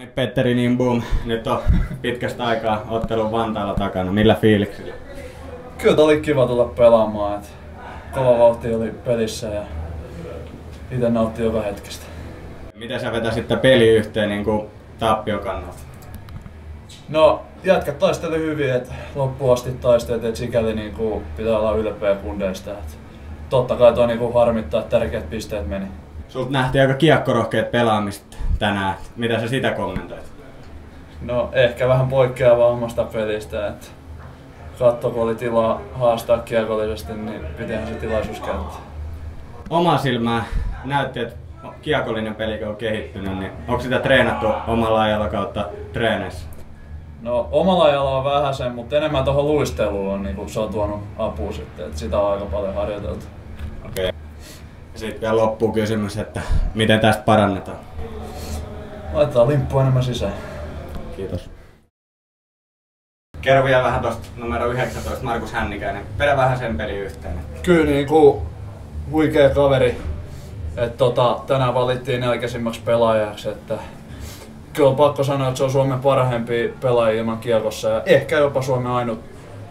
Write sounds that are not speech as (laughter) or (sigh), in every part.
niin Petteri Nimboom, nyt on pitkästä aikaa ottelun Vantaalla takana. Millä fiiliksillä? Kyllä oli kiva tulla pelaamaan. Et kova vauhti oli pelissä ja itse nautti joka hetkestä. Miten sä vetäsit peli yhteen niin kuin tappion kannalta? No, jätkät taisteli hyvin, että loppuun asti taisteli, että sikäli niin kuin pitää olla ylpeä kundeista. Et totta kai toi niin kuin harmittaa, että tärkeät pisteet meni. Sulta nähtiin aika kiekkorohkeet pelaamista tänään. Mitä sä sitä kommentoit? No, ehkä vähän poikkeavaa omasta pelistä. Että katso, kun oli tilaa haastaa kiekollisesti, niin pitihän se tilaisuus käyttää. Oma silmää näytti, että kiekollinen peli on kehittynyt, niin onko sitä treenattu omalla ajalla kautta treeneissä? No omalla ajalla on vähän sen, mutta enemmän tuohon luisteluun on, niin se on tuonut apua sitten, että sitä on aika paljon harjoiteltu. Okei. Okay. Sitten vielä loppuu kysymys, että miten tästä parannetaan? Laitetaan limppu enemmän sisään. Kiitos. Kerro vielä vähän tuosta numero 19, Markus Hännikäinen. Vedä vähän sen peli yhteen. Kyllä niin kuin huikea kaveri. Et tota, tänään valittiin nelkäsimmäksi pelaajaksi. Että kyllä on pakko sanoa, että se on Suomen parhaimpi pelaaja ilman kiekossa ja ehkä jopa Suomen ainut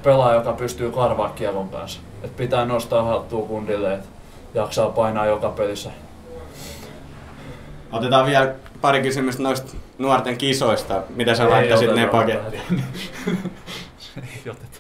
pelaaja, joka pystyy karvaa kiekon kanssa. Et pitää nostaa hattua kundille, että jaksaa painaa joka pelissä. Otetaan vielä pari kysymystä noista nuorten kisoista. Mitä sä laittaisit ne paketti? (laughs) Ei oteta.